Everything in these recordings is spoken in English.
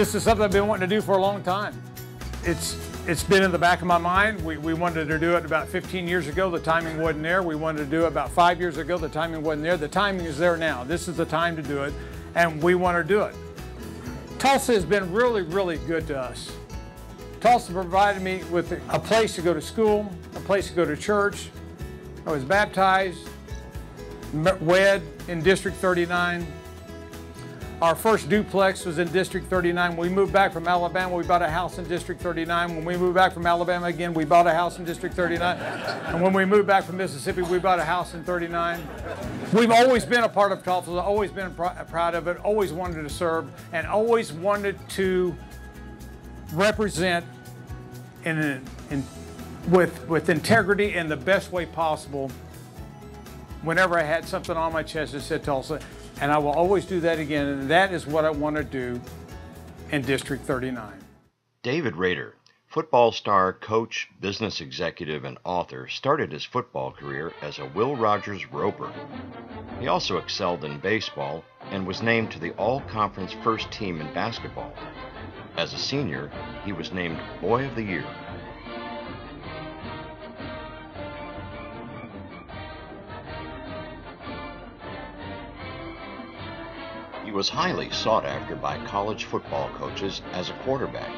this is something I've been wanting to do for a long time. It's it's been in the back of my mind. We, we wanted to do it about 15 years ago. The timing wasn't there. We wanted to do it about five years ago. The timing wasn't there. The timing is there now. This is the time to do it, and we want to do it. Tulsa has been really, really good to us. Tulsa provided me with a place to go to school, a place to go to church. I was baptized, wed in District 39. Our first duplex was in District 39. When we moved back from Alabama, we bought a house in District 39. When we moved back from Alabama again, we bought a house in District 39. And when we moved back from Mississippi, we bought a house in 39. We've always been a part of Tulsa, always been pr proud of it, always wanted to serve, and always wanted to represent in, in, with, with integrity in the best way possible whenever I had something on my chest that said Tulsa, and I will always do that again, and that is what I want to do in District 39. David Rader, football star, coach, business executive, and author, started his football career as a Will Rogers Roper. He also excelled in baseball and was named to the All Conference first team in basketball. As a senior, he was named Boy of the Year. He was highly sought after by college football coaches as a quarterback.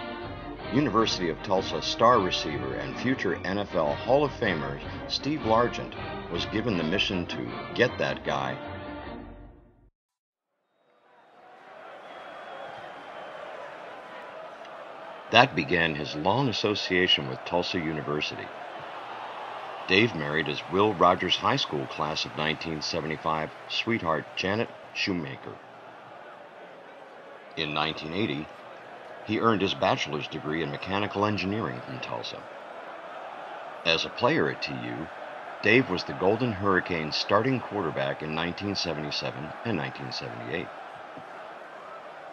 University of Tulsa star receiver and future NFL Hall of Famer Steve Largent was given the mission to get that guy That began his long association with Tulsa University. Dave married his Will Rogers High School class of 1975 sweetheart Janet Shoemaker. In 1980, he earned his bachelor's degree in mechanical engineering from Tulsa. As a player at TU, Dave was the Golden Hurricanes starting quarterback in 1977 and 1978.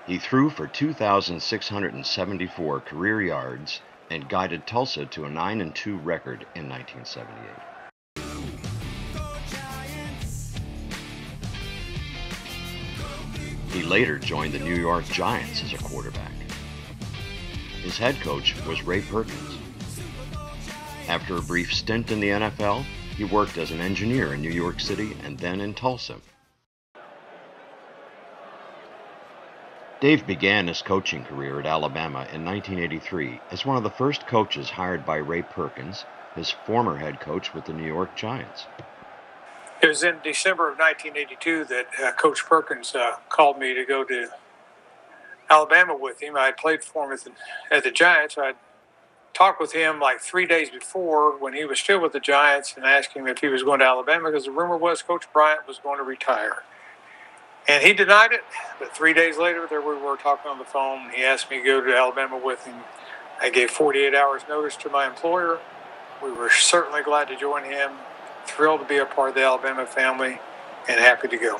He threw for 2,674 career yards and guided Tulsa to a 9 2 record in 1978. He later joined the New York Giants as a quarterback. His head coach was Ray Perkins. After a brief stint in the NFL, he worked as an engineer in New York City and then in Tulsa. Dave began his coaching career at Alabama in 1983 as one of the first coaches hired by Ray Perkins, his former head coach with the New York Giants. It was in December of 1982 that uh, Coach Perkins uh, called me to go to Alabama with him. I played for him at the, at the Giants. I talked with him like three days before when he was still with the Giants and asked him if he was going to Alabama because the rumor was Coach Bryant was going to retire. And he denied it. But three days later, there we were talking on the phone. He asked me to go to Alabama with him. I gave 48 hours notice to my employer. We were certainly glad to join him, thrilled to be a part of the Alabama family, and happy to go.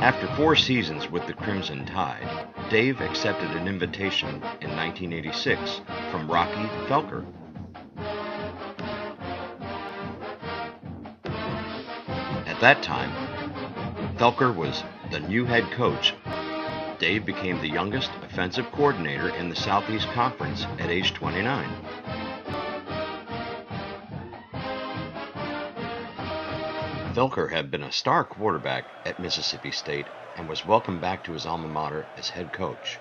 After four seasons with the Crimson Tide, Dave accepted an invitation in 1986 from Rocky Felker, At that time, Felker was the new head coach. Dave became the youngest offensive coordinator in the Southeast Conference at age 29. Felker had been a star quarterback at Mississippi State and was welcomed back to his alma mater as head coach.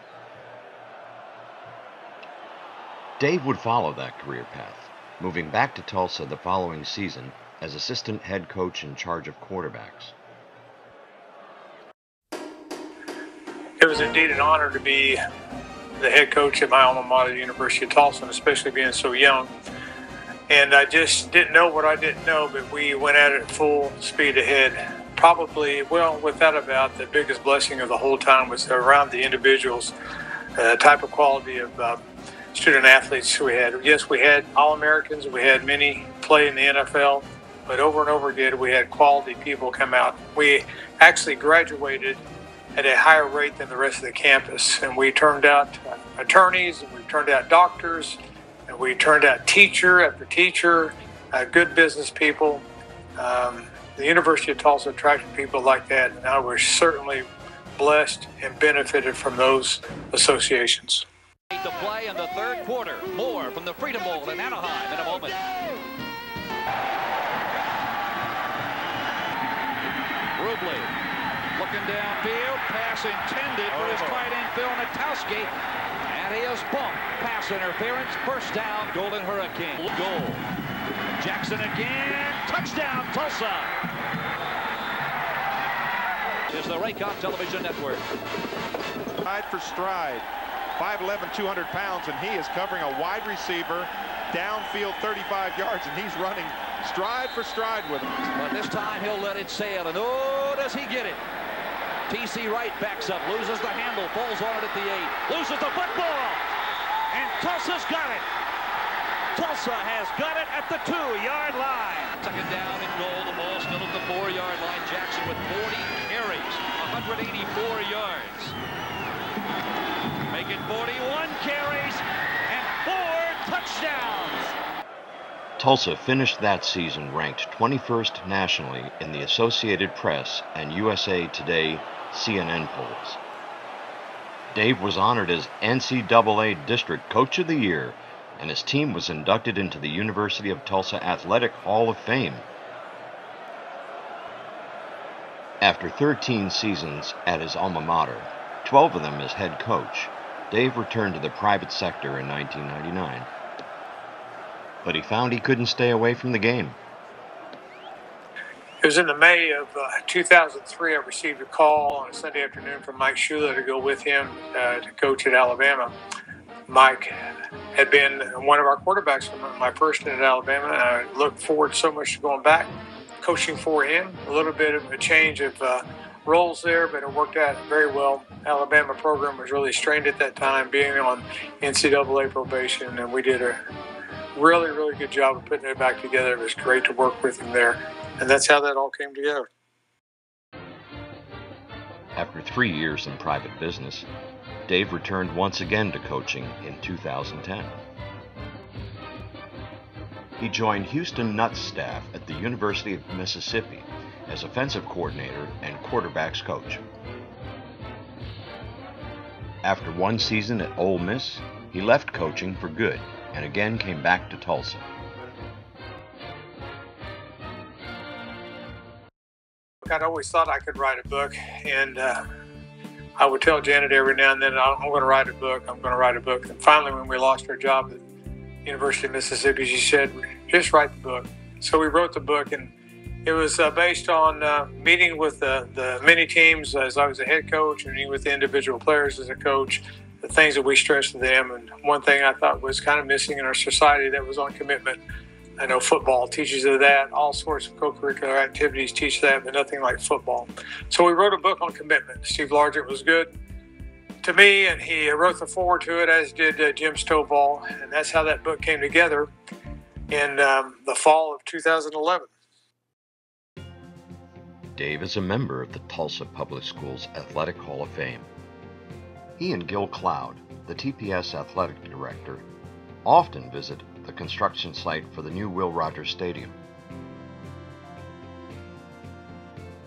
Dave would follow that career path, moving back to Tulsa the following season as assistant head coach in charge of quarterbacks. It was indeed an honor to be the head coach at my alma mater, the University of Tulsa, especially being so young. And I just didn't know what I didn't know, but we went at it full speed ahead. Probably, well, without a doubt, the biggest blessing of the whole time was around the individuals, uh, type of quality of uh, student athletes we had. Yes, we had All Americans, we had many play in the NFL, but over and over again, we had quality people come out. We actually graduated at a higher rate than the rest of the campus, and we turned out attorneys, and we turned out doctors, and we turned out teacher after teacher, uh, good business people. Um, the University of Tulsa attracted people like that, and I was certainly blessed and benefited from those associations. To play in the third quarter. More from the Freedom Bowl in Anaheim in a moment. Rubley looking downfield. Pass intended for his tight end Phil Natowski. And he is bumped. Pass interference. First down. Golden Hurricane. Goal. Jackson again. Touchdown Tulsa. Is the Raycom Television Network. Stride for stride. 5'11", 200 pounds, and he is covering a wide receiver downfield 35 yards, and he's running stride for stride with him. But this time he'll let it sail, and oh, does he get it. TC Wright backs up, loses the handle, falls on it at the 8, loses the football, and Tulsa's got it. Tulsa has got it at the two-yard line. Second down and goal, the ball still at the four-yard line. Jackson with 40 carries, 184 yards. Make it 41 carries and four touchdowns. Tulsa finished that season ranked 21st nationally in the Associated Press and USA Today CNN polls. Dave was honored as NCAA District Coach of the Year, and his team was inducted into the University of Tulsa Athletic Hall of Fame. After 13 seasons at his alma mater, 12 of them as head coach, Dave returned to the private sector in 1999. But he found he couldn't stay away from the game. It was in the May of uh, 2003. I received a call on a Sunday afternoon from Mike Shula to go with him uh, to coach at Alabama. Mike had been one of our quarterbacks from my first stint at Alabama, I looked forward so much to going back, coaching for him. A little bit of a change of uh, roles there, but it worked out very well. Alabama program was really strained at that time, being on NCAA probation, and we did a really, really good job of putting it back together. It was great to work with him there, and that's how that all came together. After three years in private business, Dave returned once again to coaching in 2010. He joined Houston Nutt's staff at the University of Mississippi as offensive coordinator and quarterbacks coach. After one season at Ole Miss, he left coaching for good and again came back to Tulsa. I'd always thought I could write a book, and uh, I would tell Janet every now and then, I'm going to write a book, I'm going to write a book. And finally, when we lost our job at University of Mississippi, she said, just write the book. So we wrote the book, and it was uh, based on uh, meeting with the, the many teams as I was a head coach and meeting with the individual players as a coach, the things that we stressed to them. And one thing I thought was kind of missing in our society that was on commitment. I know football teaches that. All sorts of co-curricular activities teach that, but nothing like football. So we wrote a book on commitment. Steve Largent was good to me, and he wrote the foreword to it, as did uh, Jim Stovall, and that's how that book came together in um, the fall of 2011. Dave is a member of the Tulsa Public Schools Athletic Hall of Fame. He and Gil Cloud, the TPS athletic director, often visit the construction site for the new Will Rogers Stadium.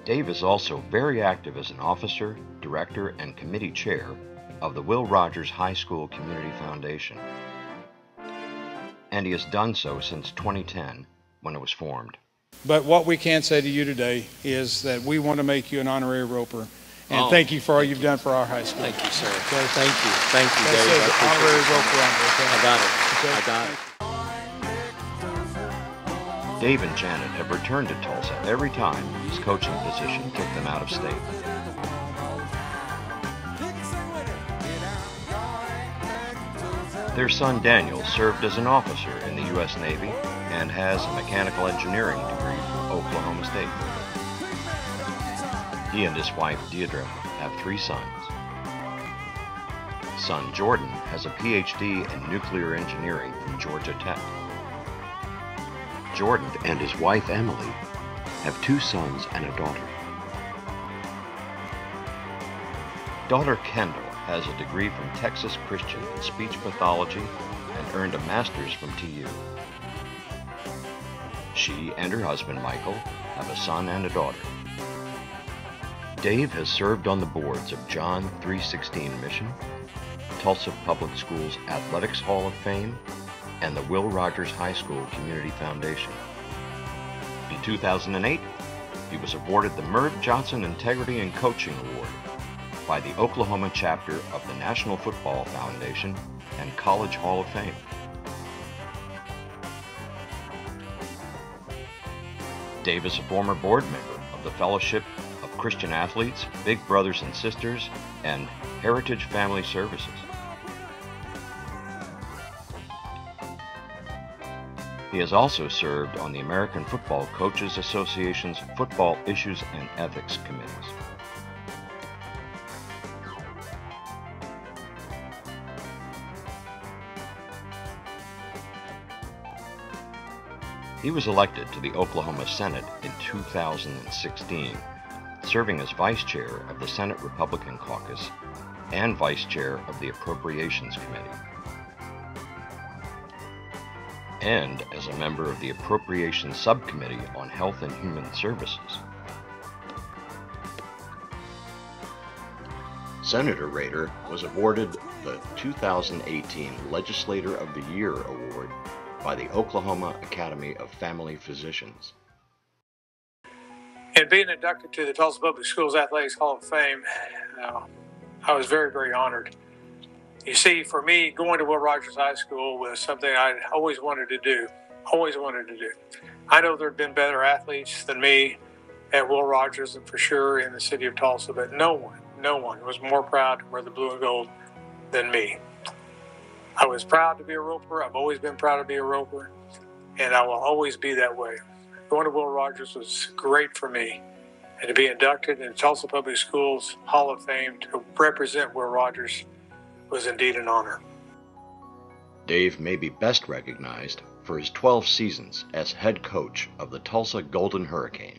Dave is also very active as an officer, director, and committee chair of the Will Rogers High School Community Foundation. And he has done so since 2010 when it was formed. But what we can say to you today is that we want to make you an honorary roper. And Oh, thank you for all you've done for our high school. Thank you, sir. Okay. Thank you. Thank you, That Dave. says I honorary appreciate it. roper on okay? I got it. Okay. I got it. Dave and Janet have returned to Tulsa every time his coaching position took them out of state. Their son Daniel served as an officer in the U.S. Navy and has a mechanical engineering degree from Oklahoma State. He and his wife Deidre have three sons. Son Jordan has a PhD in nuclear engineering from Georgia Tech. Jordan and his wife Emily have two sons and a daughter. Daughter Kendall has a degree from Texas Christian in speech pathology and earned a master's from TU. She and her husband Michael have a son and a daughter. Dave has served on the boards of John 316 Mission, Tulsa Public Schools Athletics Hall of Fame, and the Will Rogers High School Community Foundation. In 2008, he was awarded the Merv Johnson Integrity and Coaching Award by the Oklahoma chapter of the National Football Foundation and College Hall of Fame. Dave is a former board member of the Fellowship Christian Athletes, Big Brothers and Sisters, and Heritage Family Services. He has also served on the American Football Coaches Association's Football Issues and Ethics Committees. He was elected to the Oklahoma Senate in 2016, serving as Vice Chair of the Senate Republican Caucus and Vice Chair of the Appropriations Committee, and as a member of the Appropriations Subcommittee on Health and Human Services. Senator Rader was awarded the 2018 Legislator of the Year Award by the Oklahoma Academy of Family Physicians. And being inducted to the Tulsa Public Schools Athletics Hall of Fame, uh, I was very, very honored. You see, for me, going to Will Rogers High School was something I always wanted to do. Always wanted to do. I know there have been better athletes than me at Will Rogers and for sure in the city of Tulsa, but no one, no one was more proud to wear the blue and gold than me. I was proud to be a roper. I've always been proud to be a roper, and I will always be that way. Going to Will Rogers was great for me, and to be inducted in Tulsa Public Schools Hall of Fame to represent Will Rogers was indeed an honor. Dave may be best recognized for his 12 seasons as head coach of the Tulsa Golden Hurricane.